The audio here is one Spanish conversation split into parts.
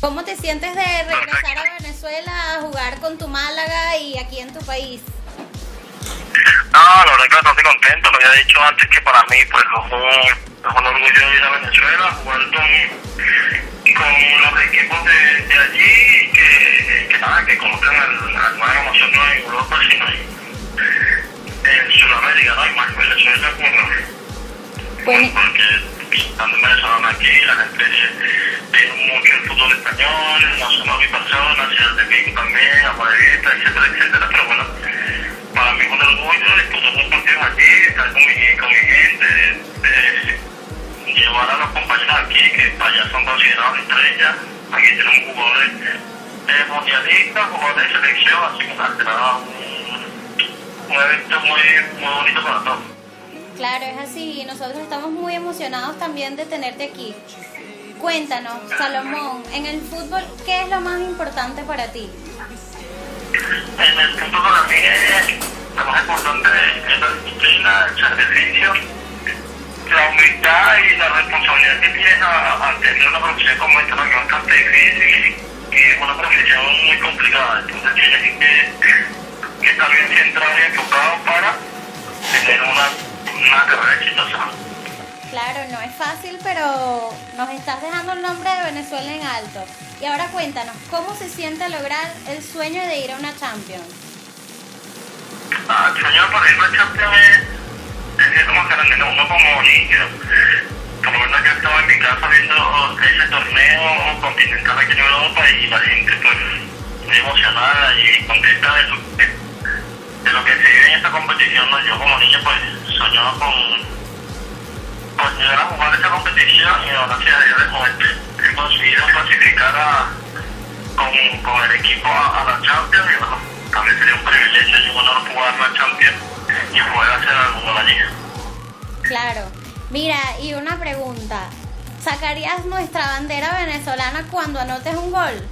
¿Cómo te sientes de regresar a Venezuela a jugar con tu Málaga y aquí en tu país? No, la verdad que bastante contento. Lo había dicho antes que para mí pues es un, es un orgullo ir a Venezuela, jugar con, con los equipos de, de allí que, que nada, que conozcan al, al nuevo emoción no en Europa, sino en, en Sudamérica, ¿no? Y más en Venezuela, como, Bueno, porque estando en Venezuela aquí la gente tiene mucho el fútbol español, no solo mi persona, sino de mí también, amarillista, etcétera, etcétera, pero bueno, para mí es un orgullo disputar los partidos aquí, estar con mi, con mi gente, de, llevar a los compañeros aquí, que allá son considerados estrellas, aquí tenemos jugadores eh, mundialistas, jugadores de selección, así que será un, un evento muy, muy bonito para todos. Claro, es así. y Nosotros estamos muy emocionados también de tenerte aquí. Cuéntanos, Salomón, en el fútbol, ¿qué es lo más importante para ti? En el punto para mí es lo más importante es la disciplina, el sacrificio, la humildad y la responsabilidad que tienes a, a tener una profesión como esta, que es bastante difícil y es una profesión muy complicada. Entonces tienes que, que estar bien centrado y enfocado para tener una, una. Claro, no es fácil, pero nos estás dejando el nombre de Venezuela en alto. Y ahora cuéntanos, ¿cómo se siente lograr el sueño de ir a una Champions? Ah, el sueño para irme a Champions es, es grande, ¿no? uno como niño. Por lo menos yo estaba en mi casa viendo ese torneo continental aquí en Europa y la gente pues muy emocionada y contenta de lo, de, lo que se vive en esta competición. ¿no? Yo como niño pues soñaba con, con llegar a jugar esa competición y ahora gracias a Dios de momento he conseguido clasificar a, con, con el equipo a, la Champions y bueno, también sería un privilegio y un honor jugar la Champions y poder hacer algo la liga. Claro. Mira, y una pregunta. ¿Sacarías nuestra bandera venezolana cuando anotes un gol?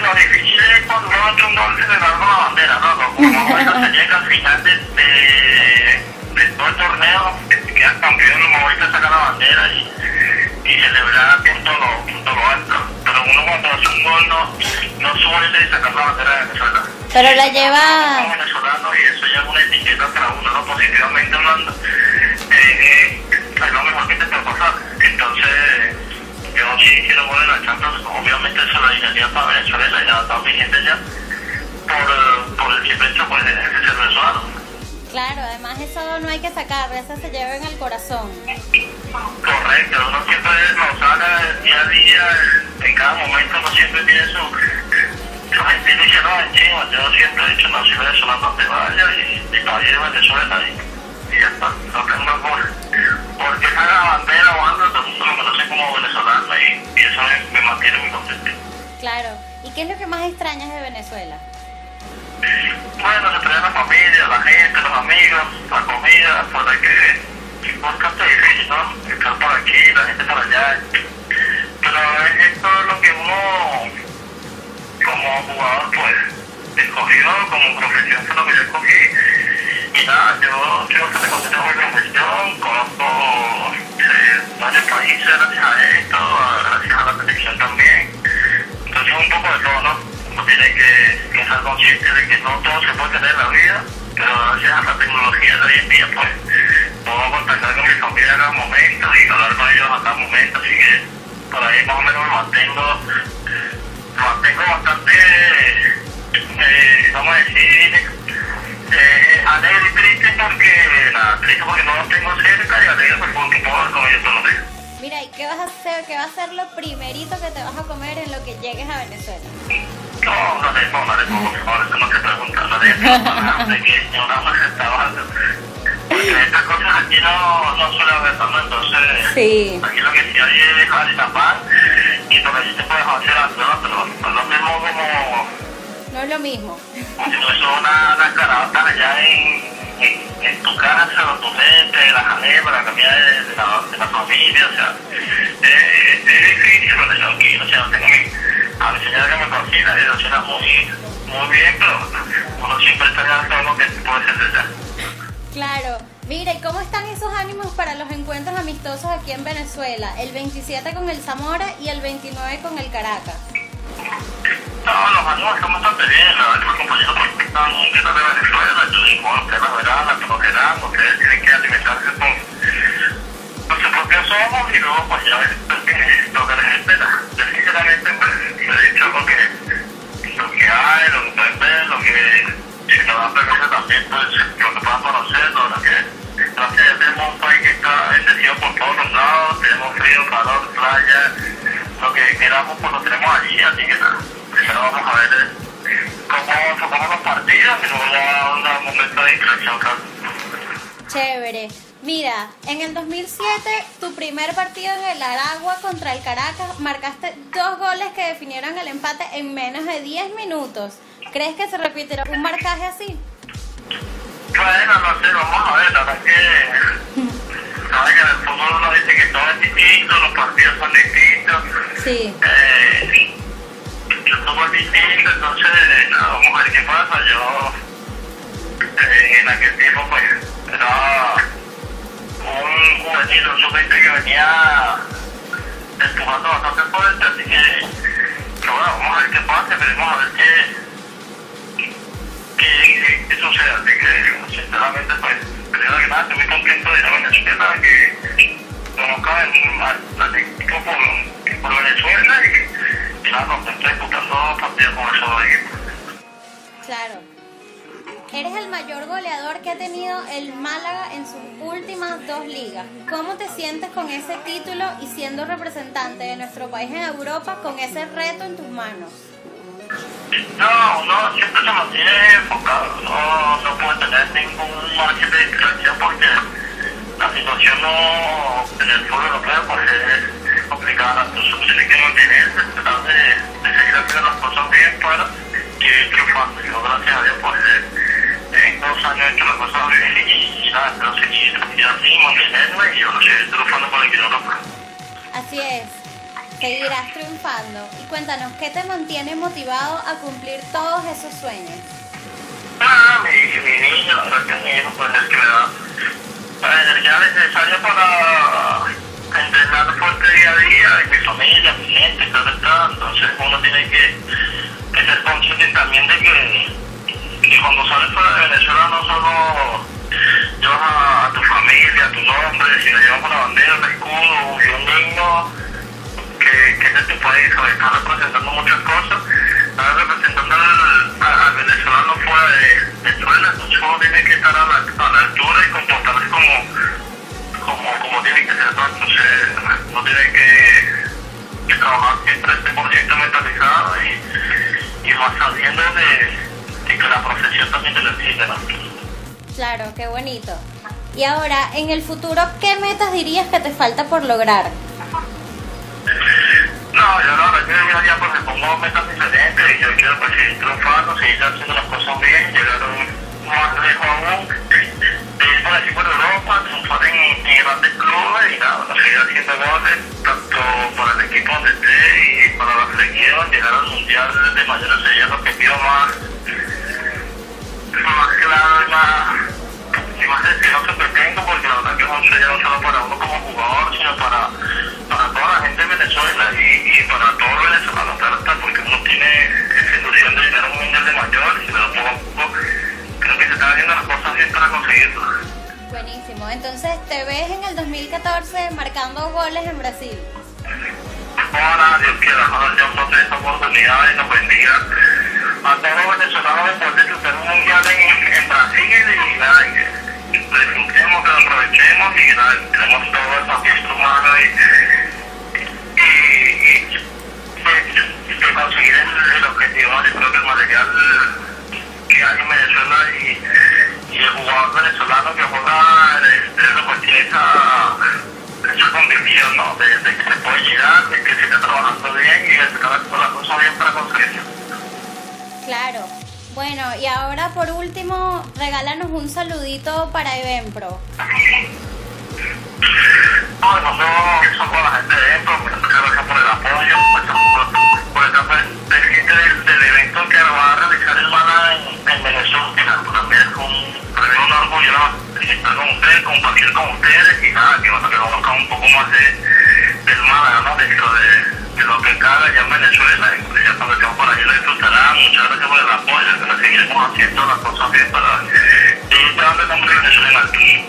Lo difícil es cuando uno hace un gol celebrar con la bandera, ¿no? Cuando se llega al final de, de, de todo el torneo, que quedas campeón, lo mejor es sacar la bandera y, y celebrar punto lo, punto lo alto. Pero uno cuando hace un gol no, no suele sacar la bandera de Venezuela. Pero la lleva... venezolano y eso ya es una etiqueta para uno, ¿no? Positivamente hablando, yo sí quiero volver a la Champions, obviamente se lo diría para Venezuela, ya está vigente ya, por, por el simple hecho pues, de ser venezolano. Claro, además eso no hay que sacar, eso se lleva en el corazón. Correcto, uno siempre lo saca día a día, en cada momento uno siempre tiene su, su gentil dice, no, encima, yo siempre he dicho, no, soy venezolano donde vaya y, y todavía de Venezuela y, y ya está, no tengo por, porque salga qué es lo que más extrañas de Venezuela? Bueno, se trae la familia, la gente, los amigos, la comida, pues hay que es bastante difícil, ¿no? Estar por aquí, la gente por allá. Pero esto es lo que uno, como jugador, pues, escogió, como profesión, fue lo que yo escogí. Y nada, yo estoy bastante contento con mi profesión, conozco eh, varios países gracias a esto, gracias a la un poco de todo, ¿no? Tiene que, que estar consciente de que no todo se puede tener en la vida, pero gracias a la tecnología de hoy en día, pues, puedo contactar con mi familia en cada momento y hablar con ellos a cada momento, así que por ahí más o menos me mantengo, me mantengo bastante, eh, vamos a decir, eh, alegre y triste porque, nada, triste porque no los tengo cerca y alegre porque puedo hablar con ellos los. Mira, ¿y qué vas a hacer? ¿Qué va a ser lo primerito que te vas a comer en lo que llegues a Venezuela? No, no le no, no pongo mejor, eso no te pregunta, no le nada pequeño, nada más estaba. Porque estas cosas aquí no, no suele haber, ¿no? Entonces, Sí. aquí lo que sí hay es harina pan y por allí te puedes hacer algo, No es lo mismo. si fuese una, una carabata allá en, en, en tu casa, tu gente, la jaleba, la comida de, de, la, de la familia, o sea, eh, es difícil, pero yo aquí, o sea, tengo mi, a mi señora que me cocina, ella cocina muy, muy bien, pero uno siempre está en lo que puede ser. Claro. Mira, ¿y cómo están esos ánimos para los encuentros amistosos aquí en Venezuela? El 27 con el Zamora y el 29 con el Caracas. No, los ánimos están bastante bien, la verdad los compañeros están dentro de Venezuela, yo lo que queramos pues lo tenemos allí, así que nada, primero vamos a ver eh, cómo tocamos los partidos y luego ya un momento de claro. Chévere. Mira, en el 2007, tu primer partido en el Aragua contra el Caracas, marcaste dos goles que definieron el empate en menos de 10 minutos. ¿Crees que se repetirá un marcaje así? Bueno, no sé, vamos a ver, la verdad que, sabes que en el fútbol uno dice que todo es distinto, los partidos son distintos. Sí. Eh, yo fútbol distinto, entonces, nada, vamos a ver qué pasa. Yo, eh, en aquel tiempo, pues, era un juvenil, un sub que venía empujando bastante fuerte, así que, que bueno, vamos a ver qué pasa, veremos a ver qué sucede, así que sinceramente pues primero que nada de ir a Venezuela, que conozca el Atlético por, por Venezuela y, y nada, contento disputando partidos con esos equipos. Claro. Eres el mayor goleador que ha tenido el Málaga en sus últimas dos ligas. ¿Cómo te sientes con ese título y siendo representante de nuestro país en Europa con ese reto en tus manos? No, no, siempre se mantiene enfocado, no, no puede tener ningún margen de distracción porque la situación no, en el fútbol europeo pues es complicada, entonces tiene que mantenerse, tratar de, de seguir haciendo las cosas bien para que ir triunfando, y yo gracias a Dios pues en dos años he hecho las cosas bien y, y nada, espero seguir, seguir así, mantenerme y yo lo seguir triunfando con el equipo europeo. Así es. Seguirás triunfando. Y cuéntanos, ¿qué te mantiene motivado a cumplir todos esos sueños? Ah, mi, mi llevas una bandera, un escudo y un niño que, que es de tu país, ¿sabes? está representando muchas cosas, está representando al, al venezolano fuera de Venezuela, entonces uno tiene que estar a la, a la altura y comportarse como, como, como tiene que ser, ¿no? entonces uno tiene que, que trabajar siempre 100% mentalizado y, y más sabiendo de, de que la profesión también te lo exige, ¿no? Claro, qué bonito. Y ahora, en el futuro, ¿qué metas dirías que te falta por lograr? No, yo la verdad que día a día pues me pongo metas diferentes y yo quiero pues seguir triunfando, seguir haciendo las cosas bien, llegar un, más lejos aún, ir por aquí por Europa, triunfar en, grandes clubes y nada, seguir haciendo goles, tanto para el equipo donde esté y para la selección, llegar al mundial de mayores sería el objetivo más, más claro y más y más que no solo para uno como jugador, sino para, para toda la gente de Venezuela y, y para todos los venezolanos, porque uno tiene esa ilusión de llegar a un mundial de mayores y pero poco a poco creo que se están haciendo las cosas bien para conseguirlo. Buenísimo. Entonces, ¿te ves en el 2014 marcando goles en Brasil? Ojalá Dios quiera, ojalá Dios nos dé esta oportunidad y nos bendiga a todos los venezolanos después de disfrutar un mundial en, en Brasil y nada, y lo que lo aprovechemos y tenemos todo eso aquí en tu mano y, y, y, y, conseguir el, el objetivo, yo creo que el material que hay en Venezuela y, el jugador venezolano que juega pues tiene esa, esa convicción ¿no? de, de que se puede llegar, de que se está trabajando bien y de sacar las cosas bien para conseguirlo. Claro. Bueno, y ahora por último, regálanos un saludito para Evenpro. Bueno, yo soy con la gente de Evenpro, muchas gracias por el apoyo, pues, por el estar pendiente del, del evento que va a realizar hermana en, en Venezuela. También es un tremendo orgullo estar con ustedes, compartir con ustedes y nada, que nosotros conozcan un poco más de, del Málaga, ¿no? Dentro de, de lo que caga ya en Venezuela, pues, ya cuando estemos por allí lo disfrutarán muchas gracias por el apoyo, que seguiremos haciendo las cosas bien para que sigan dando nombre venezolano aquí.